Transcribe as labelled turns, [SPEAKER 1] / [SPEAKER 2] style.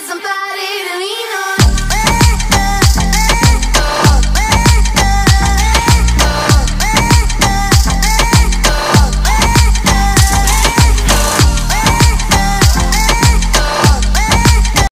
[SPEAKER 1] somebody